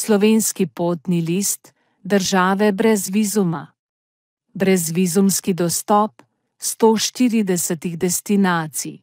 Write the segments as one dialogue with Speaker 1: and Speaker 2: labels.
Speaker 1: slovenski potni list, države brez vizuma. Brezvizumski dostop 140 destinacij.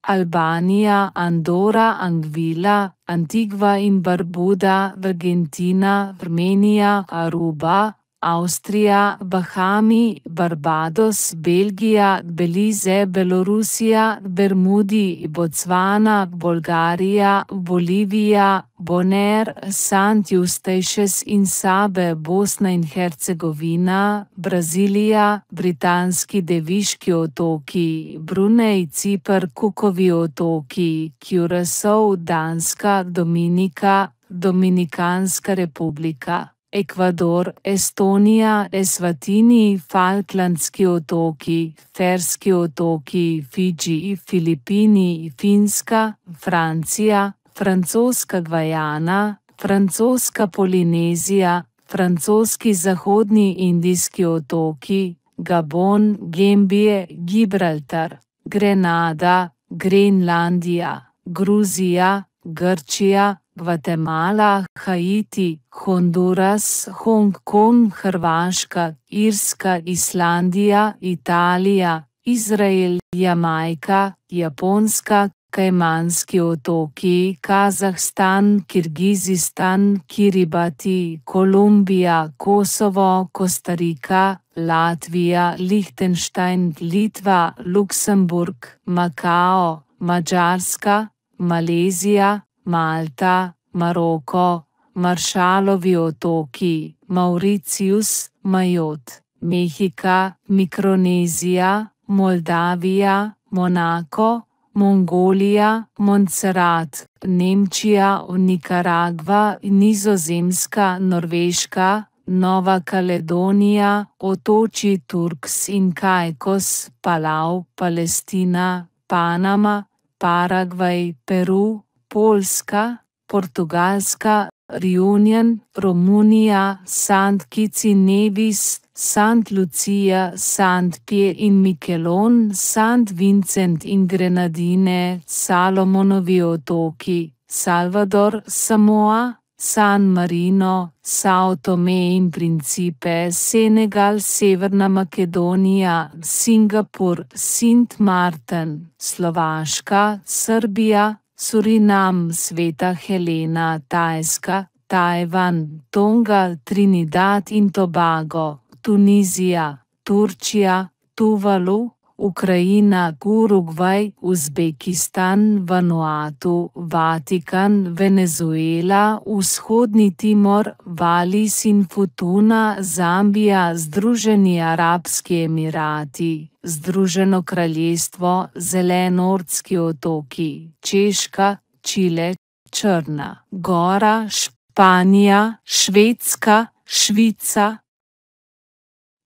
Speaker 1: Albanija, Andora, Angvila, Antigva in Barbuda, Argentina, Armenija, Aruba, Avstrija, Bahami, Barbados, Belgija, Belize, Belorusija, Bermudi, Botswana, Bolgarija, Bolivija, Bonaire, St. Eustatius in Sabe, Bosna in Hercegovina, Brazilija, Britanski Deviški otoki, Brunei, Cipr, Kukovi otoki, Curaçao, Danska, Dominika, Dominikanska republika. Ekvador, Estonija, Eswatini, Falklandski otoki, Ferski otoki, Fidži, Filipini, Finska, Francija, francoska Gvajana, francoska Polinezija, francoski zahodni indijski otoki, Gabon, Gembije, Gibraltar, Grenada, Grenlandija, Gruzija, Grčija, Gvatemala, Haiti, Honduras, Hong Kong, Hrvaška, Irska, Islandija, Italija, Izrael, Jamajka, Japonska, Kajmanski otoki, Kazahstan, Kirgizistan, Kiribati, Kolumbija, Kosovo, Kostarika, Latvija, Liechtenstein, Litva, Luksemburg, Makao, Madžarska, Malezija, Malta, Maroko, Maršalovi otoki, Mauricius, Majot, Mehika, Mikronezija, Moldavija, Monako, Mongolija, Montserrat, Nemčija, Nikaragva, Nizozemska, Norveška, Nova Kaledonija, otoči Turks in Kajkos, Palau, Palestina, Panama, Paragvaj, Peru, Poljska, Portugalska, Reunion, Romunija, St. Kitts in Nevis, St. Lucia, St. Pierre in Miquelon, St. Vincent in Grenadine, Salomonovi otoki, Salvador, Samoa, San Marino, Sao Tome in Principe, Senegal, Severna Makedonija, Singapur, Sint Martin, Slovaška, Srbija, Surinam, Sveta Helena, Tajska, Tajvan, Tonga, Trinidad in Tobago, Tunizija, Turčija, Tuvalu, Ukrajina, Urugvaj, Uzbekistan, Vanuatu, Vatikan, Venezuela, Vzhodni Timor, Valis in Futuna, Zambija, Združeni arabski emirati, Združeno kraljestvo, Zelenortski otoki, Češka, Čile, Črna, Gora, Španija, Švedska, Švica.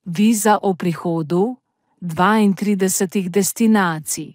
Speaker 1: Viza o prihodu 32 destinacij.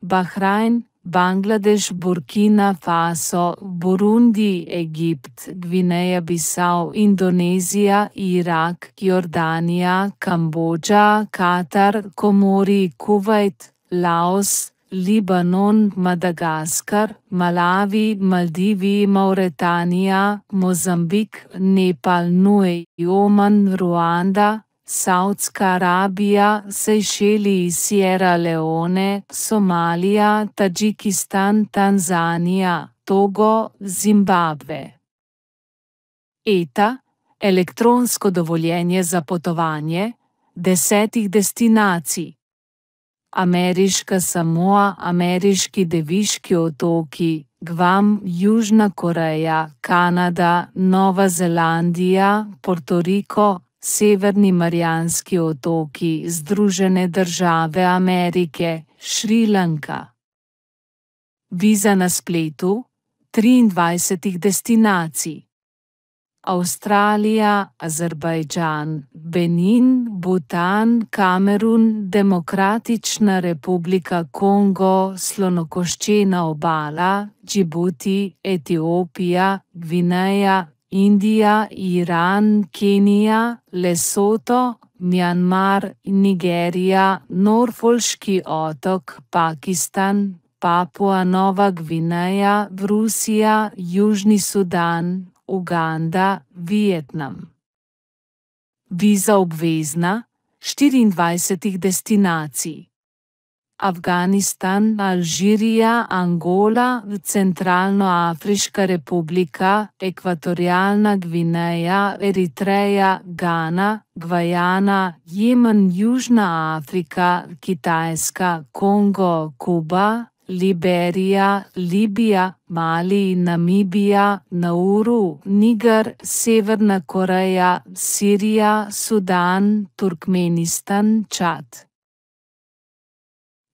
Speaker 1: Bahrajn, Bangladeš, Burkina Faso, Burundi, Egipt, Gvineja Bisau, Indonezija, Irak, Jordanija, Kambodža, Katar, Komori, Kuwait, Laos, Libanon, Madagaskar, Malawi, Maldivi, Mauretanija, Mozambik, Nepal, Nue, Oman, Ruanda, Saudska Arabija, Sejšeli, Sierra Leone, Somalija, Tadžikistan, Tanzanija, Togo, Zimbabve. ETA, elektronsko dovoljenje za potovanje desetih destinacij. Ameriška Samoa, ameriški deviški otoki, Gvam, Južna Koreja, Kanada, Nova Zelandija, Portoriko, Severni Marijanski otoki, Združene države Amerike, Šrilanka. Viza na spletu 23 destinacij. Avstralija, Azerbajdžan, Benin, Bhutan, Kamerun, Demokratična republika Kongo, Slonokoščena obala, Džibuti, Etiopija, Gvineja, Indija, Iran, Kenija, Lesoto, Mjanmar, Nigerija, Norfolški otok, Pakistan, Papua Nova Gvineja, Rusija, Južni Sudan, Uganda, Vietnam. Viza obvezna 24 destinacij. Afganistan, Alžirija, Angola, Centralnoafriška republika, Ekvatorialna Gvineja, Eritreja, Gana, Gvajana, Jemen, Južna Afrika, Kitajska, Kongo, Kuba, Liberija, Libija, Mali, Namibija, Nauru, Niger, Severna Koreja, Sirija, Sudan, Turkmenistan, Čad.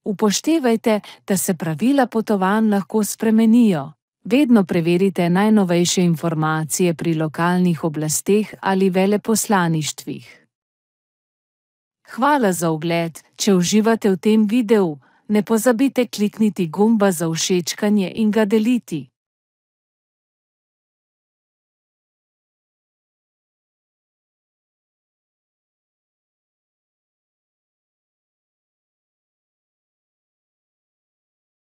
Speaker 1: Upoštevajte, da se pravila potovanj lahko spremenijo. Vedno preverite najnovejše informacije pri lokalnih oblasteh ali veleposlaništvih. Hvala za ogled, če uživate v tem videu, ne pozabite klikniti gumba za všečkanje in ga deliti.